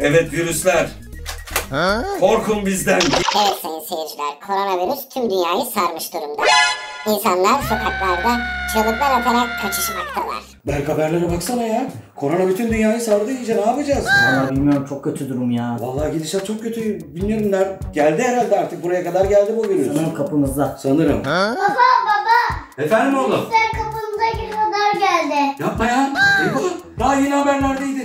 Evet virüsler. Korkun bizden. Evet sayın seyirciler, koronavirüs tüm dünyayı sarmış durumda. İnsanlar sokaklarda çığlıklar atarak kaçışmaktalar. Berk haberlere baksana ya. Korona bütün dünyayı sardı iyice ne yapacağız? Valla bilmiyorum çok kötü durum ya. Vallahi gidişat çok kötü. Bilmiyorum ner geldi herhalde artık buraya kadar geldi bu virüs. Sanırım kapımızda. Sanırım. Baba baba Efendim oğlum? sen kapımıza kadar geldi. Yapma ya. Eyvah. Daha yeni haberlerdeydi.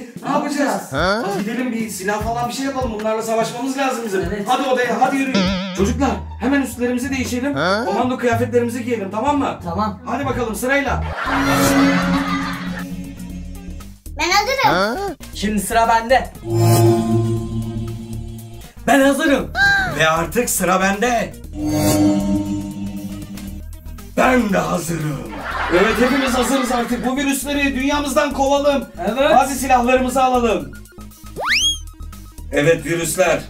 Yapacağız? Hadi gidelim bir silah falan bir şey yapalım. Bunlarla savaşmamız lazım bizim. Evet. Hadi odaya hadi yürüyün. Çocuklar hemen üstlerimizi değişelim. Komando kıyafetlerimizi giyelim tamam mı? Tamam. Hadi bakalım sırayla. Ben hazırım. Şimdi sıra bende. Ben hazırım. Ve artık sıra bende. Ben de hazırım. Evet hepimiz hazırız artık. Bu virüsleri dünyamızdan kovalım. Evet. Hadi silahlarımızı alalım. Evet virüsler.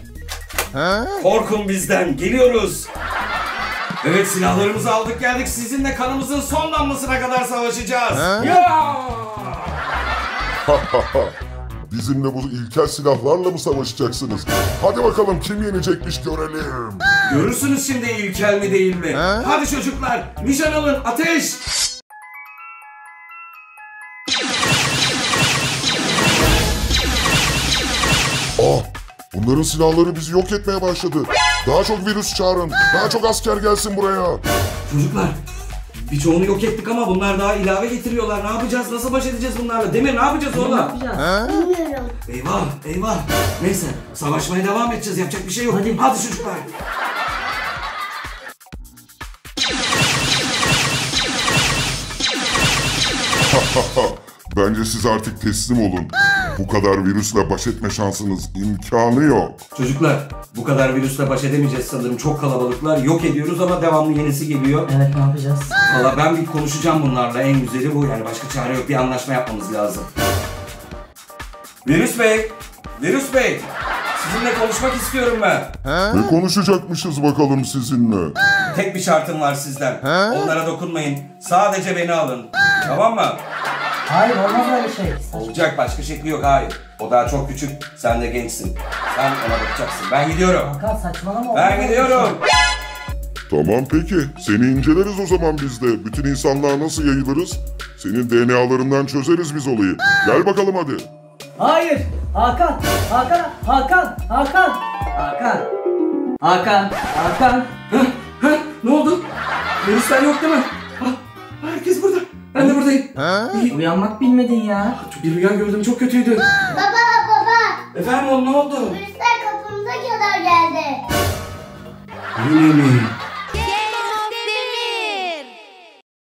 Korkun bizden. Geliyoruz. Evet silahlarımızı aldık geldik. Sizinle kanımızın son damlasına kadar savaşacağız. Ya! Bizimle bu ilkel silahlarla mı savaşacaksınız? Hadi bakalım kim yenecekmiş görelim. Görürsünüz şimdi ilkel mi değil mi? Hadi çocuklar nişan alın ateş. Bunların silahları bizi yok etmeye başladı. Daha çok virüs çağırın. Daha çok asker gelsin buraya. Çocuklar birçoğunu yok ettik ama bunlar daha ilave getiriyorlar. Ne yapacağız? Nasıl baş edeceğiz bunlarla? Demir ne yapacağız Ne oğlum? yapacağız? Bilmiyorum. Eyvah eyvah. Neyse savaşmaya devam edeceğiz. Yapacak bir şey yok. Hadi. Hadi çocuklar. Bence siz artık teslim olun. Bu kadar virüsle baş etme şansınız imkanı yok. Çocuklar bu kadar virüsle baş edemeyeceğiz sanırım. Çok kalabalıklar. Yok ediyoruz ama devamlı yenisi geliyor. Evet ne yapacağız? Valla ben bir konuşacağım bunlarla. En güzeli bu. Yani başka çare yok. Bir anlaşma yapmamız lazım. Virüs Bey. Virüs Bey. Sizinle konuşmak istiyorum ben. Ne konuşacakmışız bakalım sizinle? Tek bir şartım var sizden. Onlara dokunmayın. Sadece beni alın. Tamam mı? Hayır olmaz öyle şey. Olacak başka şekli yok. Hayır. O daha çok küçük. Sen de gençsin. Sen ona bakacaksın. Ben gidiyorum. Hakan saçmalama. Ben gidiyorum. şey. Tamam peki. Seni inceleriz o zaman biz de. Bütün insanlığa nasıl yayılırız? Senin DNA'larından çözeriz biz olayı. Gel bakalım hadi. Hayır. Hakan. Hakan. Hakan. Hakan. Hakan. Hakan. Hakan. Hah, hah, ne oldu? Virüsler yok değil mi? Buradayım. İyi. Uyanmak bilmedin ya. Bir rüya gördüm çok kötüydü. Baba baba Efendim oğlum ne oldu? virüsler kapımıza kadar geldi. Yine mi?